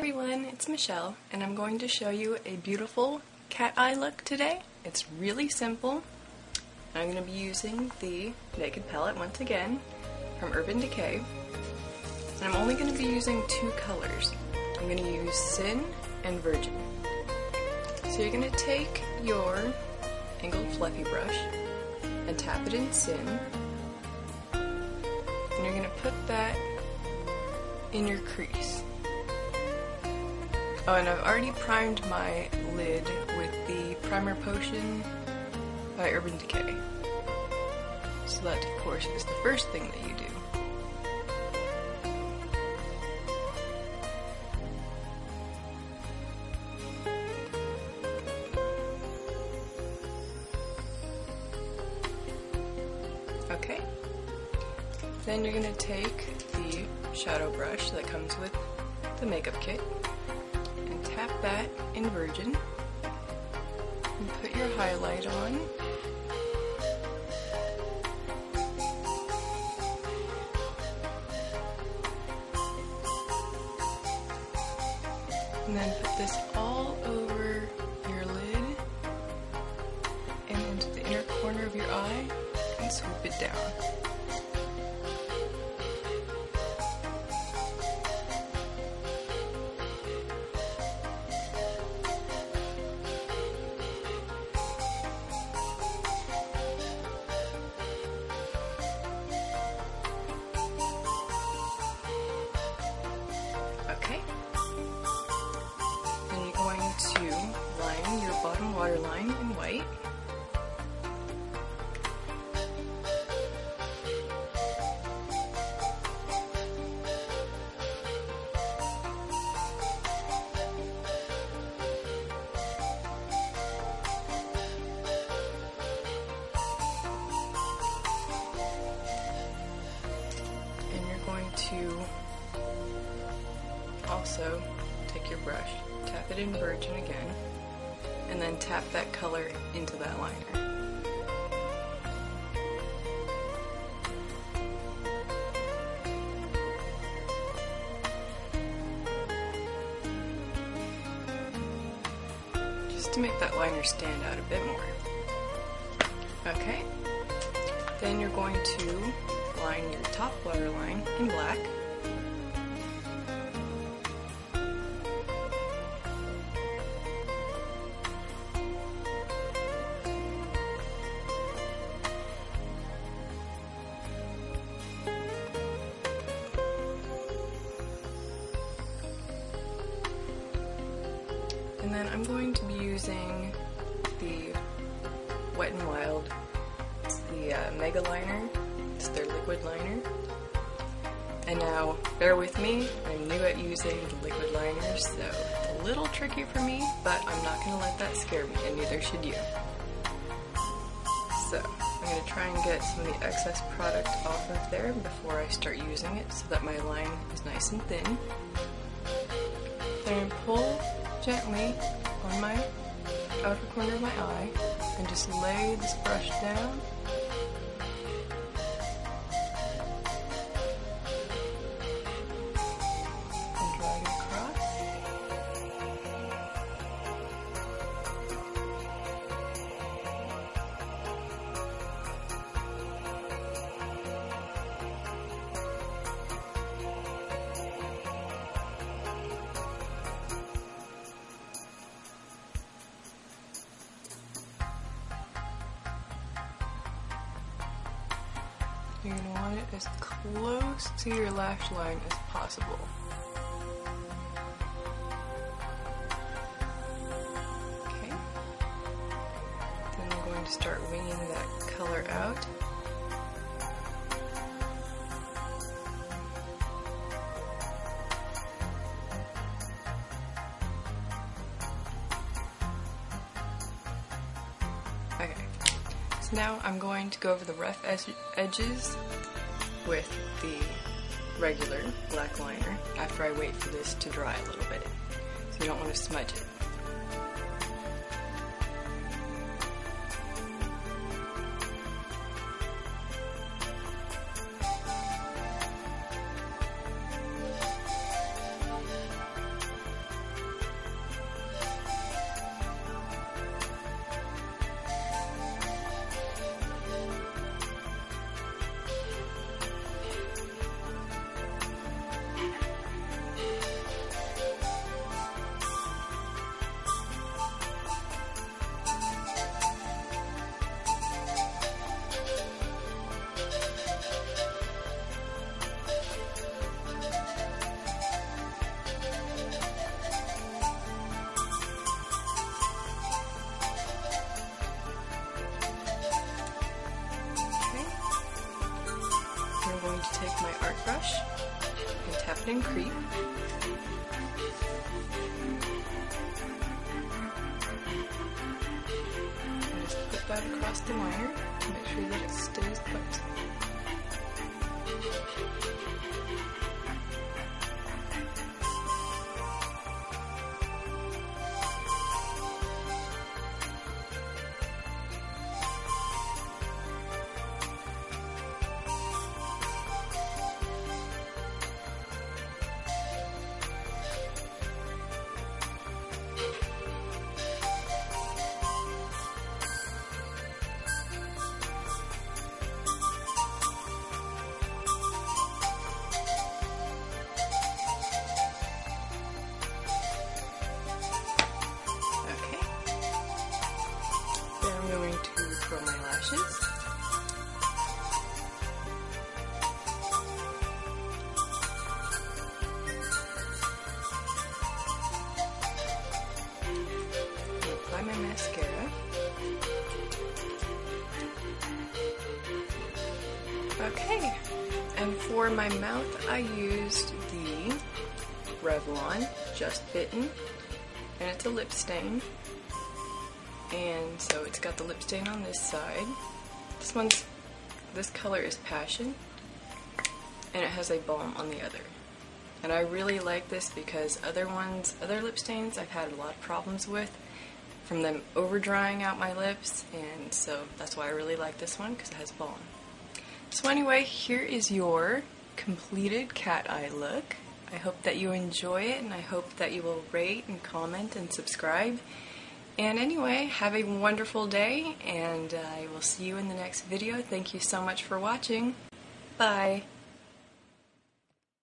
everyone, it's Michelle, and I'm going to show you a beautiful cat eye look today. It's really simple. I'm going to be using the Naked palette once again from Urban Decay. And I'm only going to be using two colors. I'm going to use Sin and Virgin. So you're going to take your angled fluffy brush and tap it in Sin. And you're going to put that in your crease. Oh, and I've already primed my lid with the Primer Potion by Urban Decay. So that, of course, is the first thing that you do. Okay. Then you're going to take the shadow brush that comes with the makeup kit and tap that in Virgin and put your highlight on. And then put this all over your lid and into the inner corner of your eye and swoop it down. To line your bottom waterline in white. And you're going to also take your brush, tap it in Virgin again, and then tap that color into that liner. Just to make that liner stand out a bit more. Okay. Then you're going to line your top waterline in black. Then I'm going to be using the Wet n Wild. It's the uh, Mega Liner. It's their liquid liner. And now, bear with me, I'm new at using the liquid liners, so a little tricky for me, but I'm not going to let that scare me, and neither should you. So, I'm going to try and get some of the excess product off of there before I start using it so that my line is nice and thin. Then pull gently on my outer corner of my eye and just lay this brush down. You're going to want it as close to your lash line as possible. Okay. Then I'm going to start winging that color out. Okay. Now I'm going to go over the rough ed- edges with the regular black liner after I wait for this to dry a little bit. So you don't want to smudge it. And creep. And just put that across the liner to make sure that it stays put. Mascara. Okay, and for my mouth, I used the Revlon Just Bitten and it's a lip stain. And so it's got the lip stain on this side. This one's, this color is Passion, and it has a balm on the other. And I really like this because other ones, other lip stains, I've had a lot of problems with from them over drying out my lips, and so that's why I really like this one because it has balm. So anyway, here is your completed cat eye look. I hope that you enjoy it and I hope that you will rate and comment and subscribe. And anyway, have a wonderful day and I will see you in the next video. Thank you so much for watching. Bye.